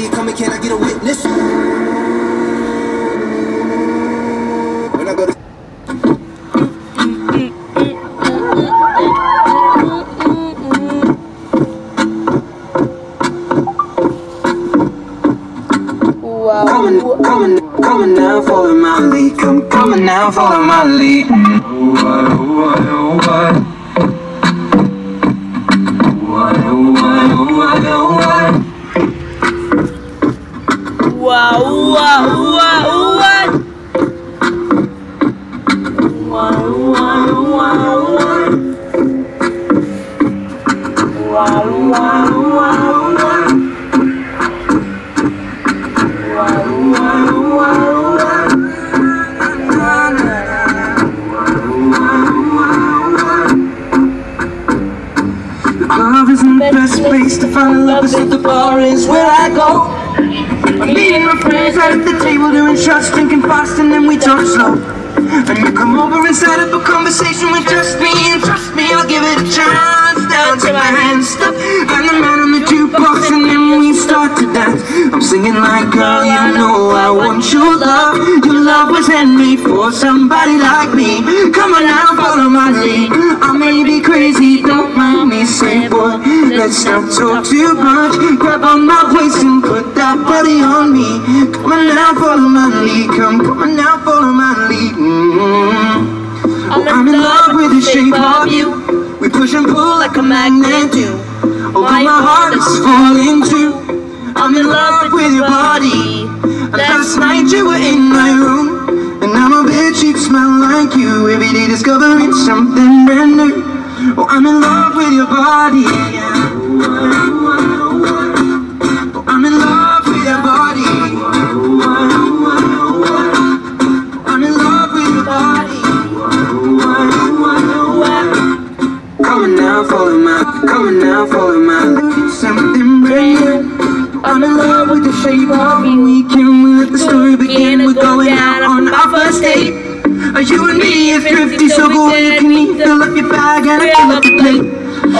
see it coming, can I get a witness? When I go to Coming, coming, coming now, follow my lead. Come, coming now, follow my lead. Oh, what, oh, what, oh, what. What, wow. Love isn't the best place to find love, but the bar is where I go. I'm meeting my friends at the table doing shots, drinking fast, and then we talk slow. And you come over and set up a conversation with just me, and trust me, I'll give it a chance. Down to my hands, stop, and the man on the jukebox, and then we start to dance. I'm singing like, girl, you know I want your love. Your love was handmade for somebody like me. Come on now, follow my lead. I may be crazy, don't mind me, say boy. Let's not talk too much. Grab on my waist and put that body on me. Come on now, follow my lead. Come, come on now, follow my lead. Mm-hmm. Oh, I'm in love with the shape of you. We push and pull like a magnet do. Oh, but my heart is falling too. Discovering something brand new. Oh, I'm in love with your body. yeah. Oh, I'm in love with your body. I'm in love with your body. Coming now, follow my, coming now, follow my. Something brand new. I'm in love with the shape of you. We can let the story begin. We're going out Are you and me if thrifty, so go you can eat. Fill up your bag and I fill up your plate.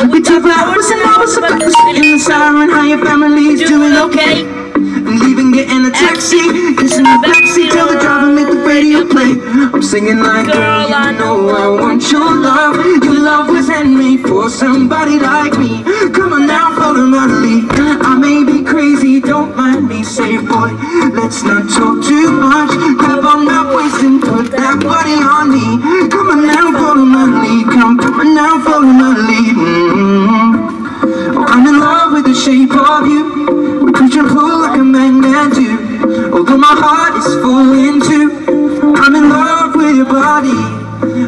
We talk for hours and hours about the sweet and the and how your family's doing okay. And leaving, getting a taxi, kissing the backseat, tell the driver make the radio play. I'm singing like, girl, I know I want your love. Your love was handmade for somebody like me. Come on now, follow my lead. I may be crazy, don't mind me. Say, boy, let's not talk too much. Grab on my waist and put that body on me. Come on now, follow my lead. Come, come on now, follow my lead. Mm-hmm. Oh, I'm in love with the shape of you. We push and pull like a magnet do. Although my heart is falling too. I'm in love with your body.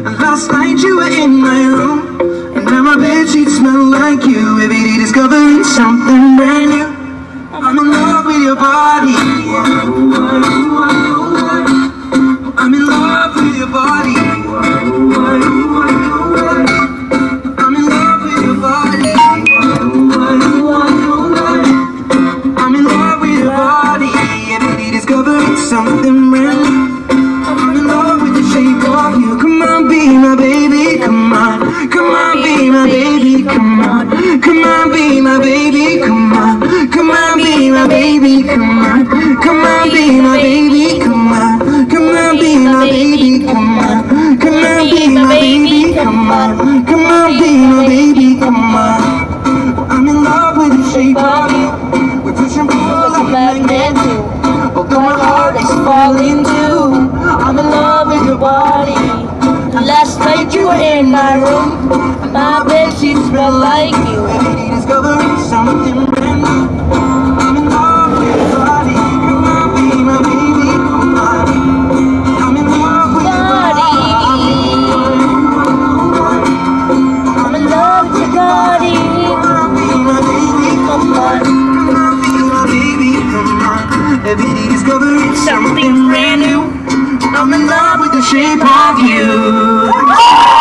And last night you were in my room. And now my bed sheets smell like you. Every day discovering something brand new. I'm in love with your body. On. Come on, be my baby. Come on. Come on, be my baby. Come on. Come on, be my baby. Come on. Come on, be my baby. Come on. I'm in love with the shape of you. We push and pull like a magnet do. Although my heart is falling too. I'm in love with your body. Last night you were in my room. My bed sheets smell like you. Every day discovering Every day discovering something brand new. I'm in love with the shape of you.